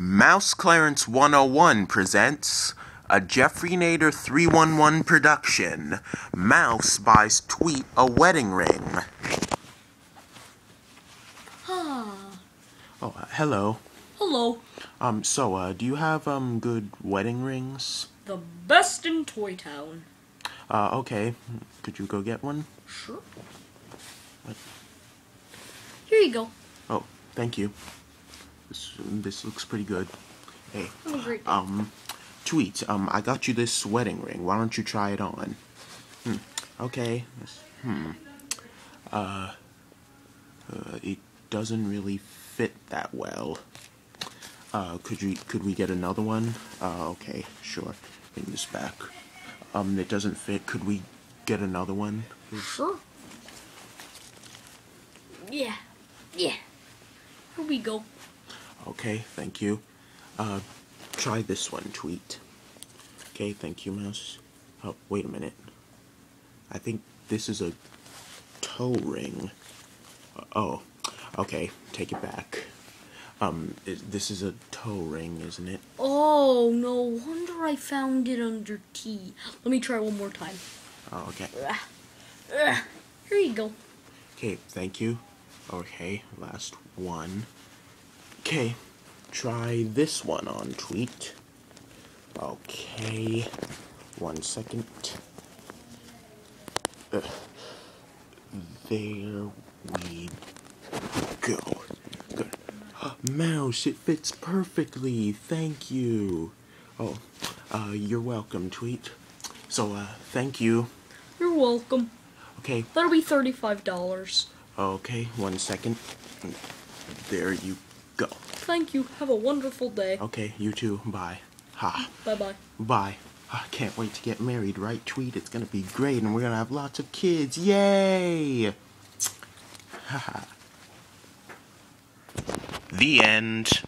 Mouse Clarence 101 presents a Jeffrey Nader 311 production. Mouse buys Tweet a wedding ring. Ah, Oh, uh, hello. hello. Um, so, uh, do you have, um, good wedding rings? The best in Toy Town. Uh, okay. Could you go get one? Sure. What? Here you go. Oh, thank you. This, this looks pretty good. Hey, Have a great day. um, Tweet, um, I got you this wedding ring. Why don't you try it on? Hmm. Okay. Hmm. Uh, uh, it doesn't really fit that well. Uh, could you, could we get another one? Uh, okay, sure. Bring this back. Um, it doesn't fit. Could we get another one? Sure. Yeah. Yeah. Here we go. Okay, thank you. Uh, try this one, Tweet. Okay, thank you, Mouse. Oh, wait a minute. I think this is a toe ring. Uh, oh, okay, take it back. Um, this is a toe ring, isn't it? Oh, no wonder I found it under T. Let me try one more time. Oh, okay. Ugh. Ugh. Here you go. Okay, thank you. Okay, last one. Okay, try this one on Tweet. Okay, one second. Ugh. There we go. Good. Mouse, it fits perfectly. Thank you. Oh, uh, you're welcome, Tweet. So, uh, thank you. You're welcome. Okay, That'll be $35. Okay, one second. There you go. Thank you. Have a wonderful day. Okay, you too. Bye. Ha. Bye-bye. Bye. I can't wait to get married, right, Tweet? It's gonna be great, and we're gonna have lots of kids. Yay! Haha. the end.